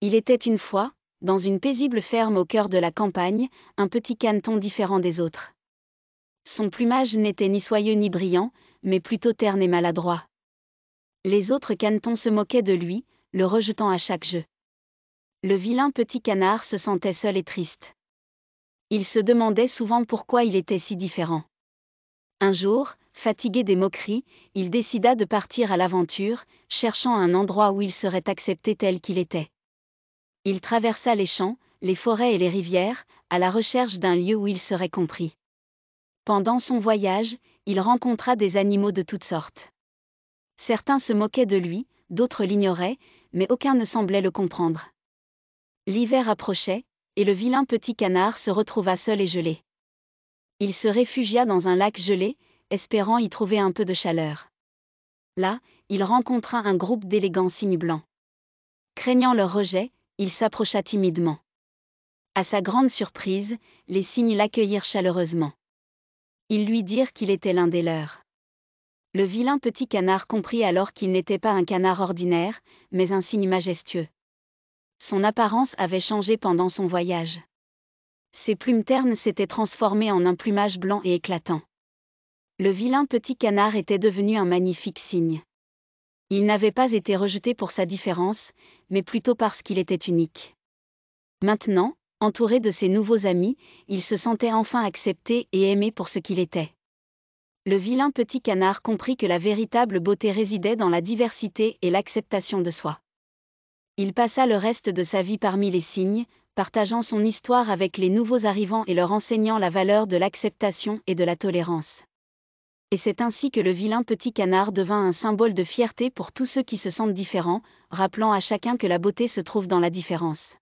Il était une fois, dans une paisible ferme au cœur de la campagne, un petit caneton différent des autres. Son plumage n'était ni soyeux ni brillant, mais plutôt terne et maladroit. Les autres canetons se moquaient de lui, le rejetant à chaque jeu. Le vilain petit canard se sentait seul et triste. Il se demandait souvent pourquoi il était si différent. Un jour, fatigué des moqueries, il décida de partir à l'aventure, cherchant un endroit où il serait accepté tel qu'il était. Il traversa les champs, les forêts et les rivières, à la recherche d'un lieu où il serait compris. Pendant son voyage, il rencontra des animaux de toutes sortes. Certains se moquaient de lui, d'autres l'ignoraient, mais aucun ne semblait le comprendre. L'hiver approchait, et le vilain petit canard se retrouva seul et gelé. Il se réfugia dans un lac gelé, espérant y trouver un peu de chaleur. Là, il rencontra un groupe d'élégants cygnes blancs. Craignant leur rejet, il s'approcha timidement. À sa grande surprise, les cygnes l'accueillirent chaleureusement. Ils lui dirent qu'il était l'un des leurs. Le vilain petit canard comprit alors qu'il n'était pas un canard ordinaire, mais un cygne majestueux. Son apparence avait changé pendant son voyage. Ses plumes ternes s'étaient transformées en un plumage blanc et éclatant. Le vilain petit canard était devenu un magnifique cygne. Il n'avait pas été rejeté pour sa différence, mais plutôt parce qu'il était unique. Maintenant, entouré de ses nouveaux amis, il se sentait enfin accepté et aimé pour ce qu'il était. Le vilain petit canard comprit que la véritable beauté résidait dans la diversité et l'acceptation de soi. Il passa le reste de sa vie parmi les cygnes, partageant son histoire avec les nouveaux arrivants et leur enseignant la valeur de l'acceptation et de la tolérance et c'est ainsi que le vilain petit canard devint un symbole de fierté pour tous ceux qui se sentent différents, rappelant à chacun que la beauté se trouve dans la différence.